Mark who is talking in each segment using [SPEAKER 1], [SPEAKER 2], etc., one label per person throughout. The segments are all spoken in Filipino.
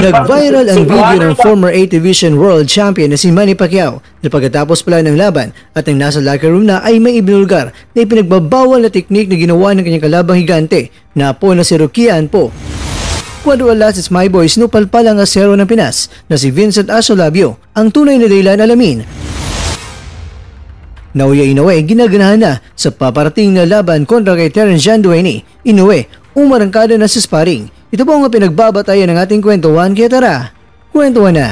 [SPEAKER 1] Nag-viral ang video ng former 8 Division World Champion na si Manny Pacquiao na pagkatapos pala ng laban at ang nasa locker room na ay may ibinulgar na ipinagbabawal na teknik na ginawa ng kanyang kalabang higante na po na si Rukian po. Cuando alas is my boy sinupalpal ang asero ng Pinas na si Vincent Asolabio ang tunay na dahilan alamin Nauya Inoue ginaganahan na sa paparating na laban kontra kay Terence Jean Duene. Inoue, umarangkada na sa sparring. Ito po ang pinagbabatayan ng ating kwentuhan kaya tara, kwentuhan na.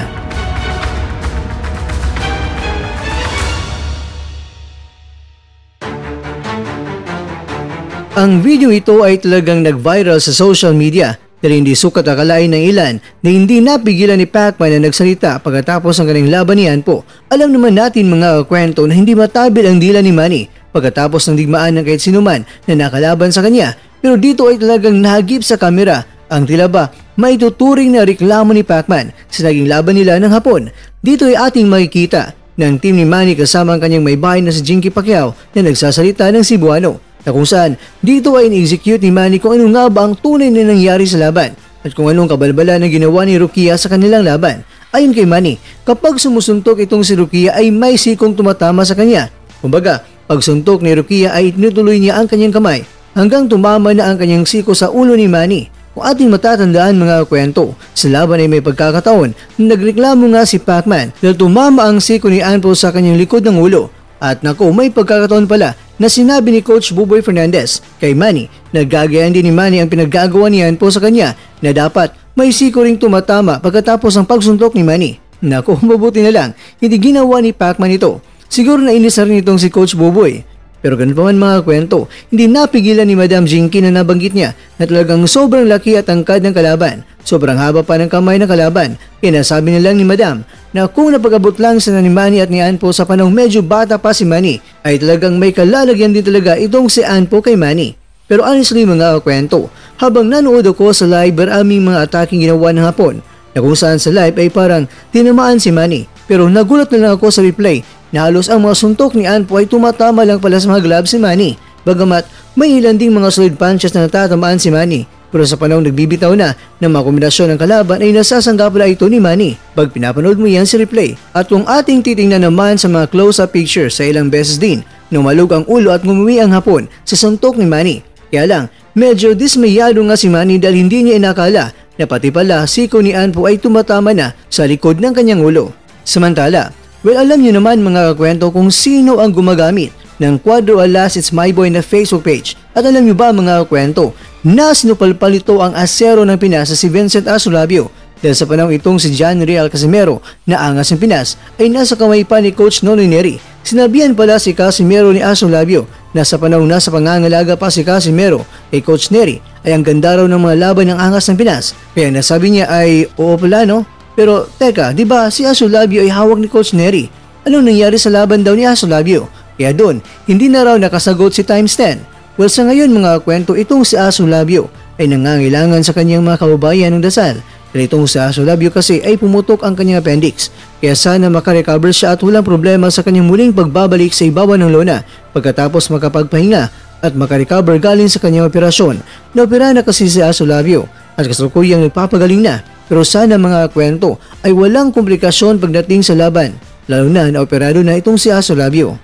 [SPEAKER 1] Ang video ito ay talagang nag-viral sa social media dahil hindi sukat akalain ng ilan na hindi napigilan ni Pacman na nagsalita pagkatapos ng kanyang laban niyan po. Alam naman natin mga kwento na hindi matabil ang dila ni Manny pagkatapos ng digmaan ng kahit sinuman na nakalaban sa kanya pero dito ay talagang nahagip sa kamera ang tila ba may na reklamo ni Pacman sa naging laban nila ng hapon. Dito ay ating makikita ng team ni Manny kasama ang kanyang may bahay na si Jinky Pacquiao na nagsasalita ng Cebuano na kung saan dito ay in-execute ni Manny kung ano nga ba ang tunay na nangyari sa laban at kung anong kabalbala na ginawa ni Rukia sa kanilang laban. Ayon kay Manny, kapag sumusuntok itong si Rukia ay may sikong tumatama sa kanya. Kumbaga, pag suntok ni Rukia ay itinutuloy niya ang kanyang kamay hanggang tumama na ang kanyang siko sa ulo ni Manny. Kung ating matatandaan mga kwento, sa laban ay may pagkakataon na nagreklamo nga si Pacman dahil tumama ang siko ni Anpo sa kanyang likod ng ulo. At naku, may pagkakataon pala na sinabi ni Coach Buboy Fernandez kay Manny na gagayan din ni Manny ang pinaggagawa niyan po sa kanya na dapat may siko ring tumatama pagkatapos ng pagsuntok ni Manny. Naku, mabuti na lang, hindi ginawa ni Pacman ito. Siguro na inis rin itong si Coach Buboy pero ganun pa man mga kwento, hindi napigilan ni Madam Jinky na nabanggit niya na talagang sobrang laki at angkad ng kalaban. Sobrang haba pa ng kamay ng kalaban. Kaya nasabi nilang ni Madam na kung napagabot lang sa ni Manny at ni Anpo sa panong medyo bata pa si Manny, ay talagang may kalalagyan din talaga itong si Anpo kay Manny. Pero honestly mga kwento, habang nanood ako sa live maraming mga ataking ginawa ng hapon, na kung saan sa live ay parang tinamaan si Manny. Pero nagulat na lang ako sa replay na halos ang mga suntok ni Anpo ay tumatama lang pala sa mga gloves si Manny. Bagamat may ilan ding mga solid punches na natatamaan si Manny. Pero sa panahon nagbibitaw na ng mga kombinasyon ng kalaban ay nasasangga pala ito ni Manny pag pinapanood mo yan sa replay. At kung ating titingnan naman sa mga close-up pictures sa ilang beses din, numalog ang ulo at ngumuwi ang hapon sa suntok ni Manny. Kaya lang, medyo dismayado nga si Manny dahil hindi niya inakala na pati pala siko ni Anpo ay tumatama na sa likod ng kanyang ulo. Samantala, Well, alam niyo naman mga kwento kung sino ang gumagamit ng Quadro Alas It's My Boy na Facebook page. At alam niyo ba mga kwento, na sinupalpal ito ang asero ng Pinas si Vincent Asulabio dahil sa panahon itong si John Real Casimero na angas ng Pinas ay nasa kamay pa ni Coach Nono Neri. Sinabihan pala si Casimero ni Asulabio na sa panahon nasa pangangalaga pa si Casimero kay Coach Neri ay ang ganda raw ng mga laban ng angas ng Pinas. Kaya nasabi niya ay oo pala no, pero teka, di ba si Asolabio ay hawak ni Coach Neri? Anong nangyari sa laban daw ni Asolabio? Kaya doon, hindi na raw nakasagot si Times 10. Well sa ngayon mga kwento, itong si Asolabio ay nangangailangan sa kanyang mga kababayan ng dasal. Dahil itong si Asolabio kasi ay pumutok ang kanyang appendix. Kaya sana makarecover siya at walang problema sa kanyang muling pagbabalik sa ibabaw ng lona pagkatapos makapagpahinga at makarecover galing sa kanyang operasyon. Naopera na kasi si Asolabio at kasalukuyang nagpapagaling na pero sana mga kwento ay walang komplikasyon pagdating sa laban, lalo na na operado na itong si Aso Labio.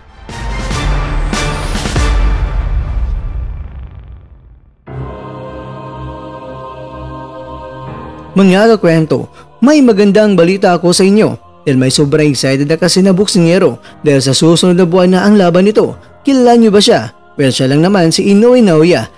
[SPEAKER 1] Mga kwento, may magandang balita ako sa inyo dahil may sobrang excited na kasi na boksingero dahil sa susunod na buwan na ang laban nito. Kilala niyo ba siya? Well, siya lang naman si Inoue Naoya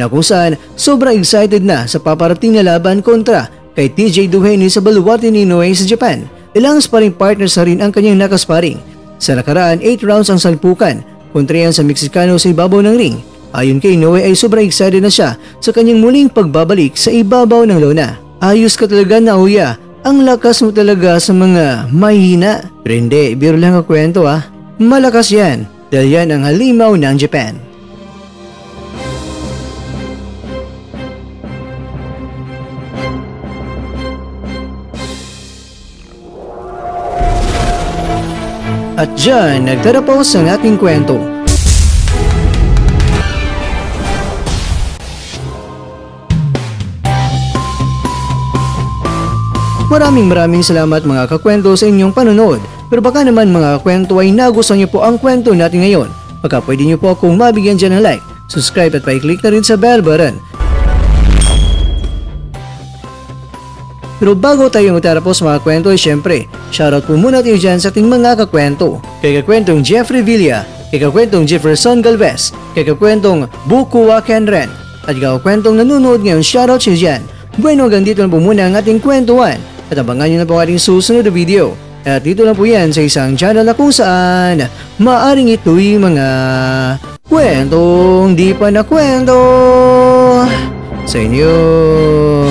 [SPEAKER 1] na kung saan sobrang excited na sa paparating na laban kontra kay TJ Duheni sa Baluarte ni Inoue sa Japan. Ilang sparring partners na rin ang kanyang nakasparing. Sa nakaraan, 8 rounds ang salpukan kontra yan sa Meksikano sa ibabaw ng ring. Ayon kay Inoue ay sobrang excited na siya sa kanyang muling pagbabalik sa ibabaw ng lona. Ayos ka talaga na uya, ang lakas mo talaga sa mga mahina. Pero hindi, biro lang ang kwento ah. Malakas yan dahil yan ang halimaw ng Japan. At dyan, nagtatapos ang ating kwento. Maraming maraming salamat mga kakwento sa inyong panonood. Pero baka naman mga kakwento ay nagustuhan niyo po ang kwento natin ngayon. Baka pwede niyo po akong mabigyan dyan ng like, subscribe at pa-click na rin sa bell button. Pero bago tayo magtatapos mga kwento ay syempre, shoutout po muna tayo dyan sa ating mga kakwento. Kay kakwentong Jeffrey Villa, kay kakwentong Jefferson Galvez, kay kakwentong Buku Wakenren, at kakwentong nanonood ngayon, shoutout siya dyan. Bueno, hanggang dito na po muna ang ating kwentuhan at abangan nyo na po ating susunod na video. At dito lang po yan sa isang channel na kung saan maaring ito'y mga kwentong di pa na kwento sa inyo.